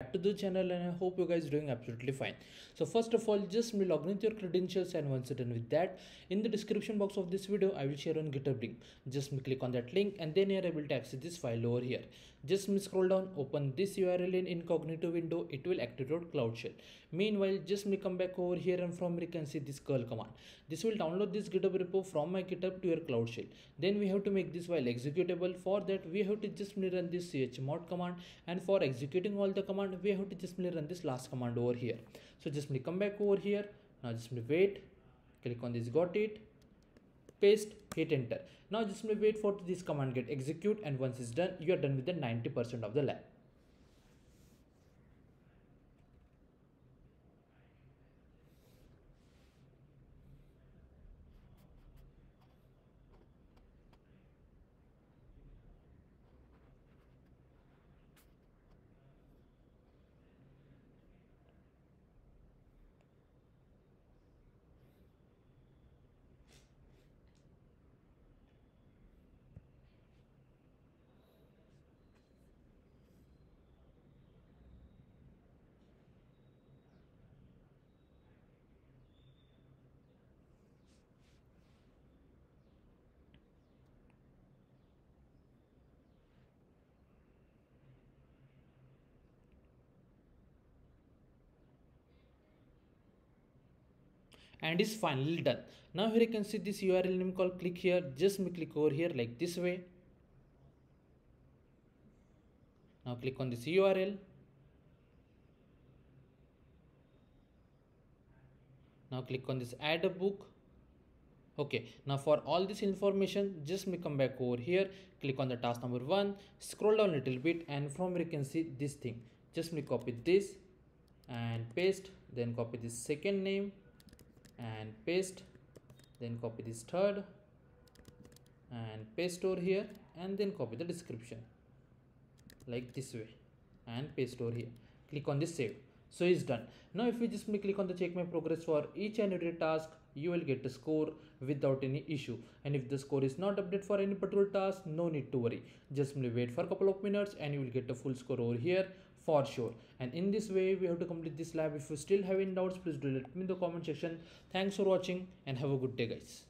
back to the channel and I hope you guys are doing absolutely fine. So first of all just log in with your credentials and once done with that in the description box of this video I will share on GitHub link. Just me click on that link and then you're able to access this file over here. Just scroll down open this URL in incognito window it will activate Cloud Shell. Meanwhile just me come back over here and from here you can see this curl command. This will download this GitHub repo from my GitHub to your Cloud Shell. Then we have to make this file executable. For that we have to just run this chmod command and for executing all the command we have to just run this last command over here. So just come back over here. Now just wait. Click on this got it. Paste hit enter. Now just wait for this command get execute and once it's done you are done with the 90 percent of the lab and is finally done. Now here you can see this url name called click here. Just me click over here like this way. Now click on this url now click on this add a book. Okay now for all this information just me come back over here. Click on the task number one. Scroll down a little bit and from here you can see this thing. Just me copy this and paste then copy this second name and paste. Then copy this third and paste over here and then copy the description like this way and paste over here. Click on this save. So it's done. Now if we just click on the check my progress for each and every task you will get a score without any issue. And if the score is not updated for any particular task no need to worry. Just wait for a couple of minutes and you will get a full score over here for sure. And in this way we have to complete this lab if you still have any doubts please do let me in the comment section. Thanks for watching and have a good day guys